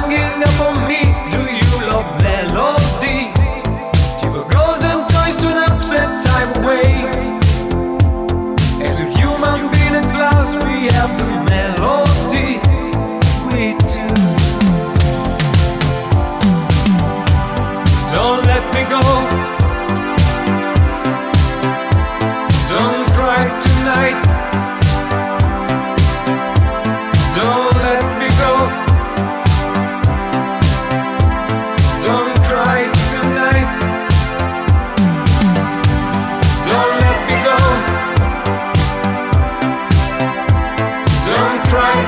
hanging up on me. Do you love melody? Give golden toys to an upset time away. As a human being at last, we have the melody. We do. Don't let me go. Don't cry tonight.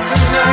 tonight.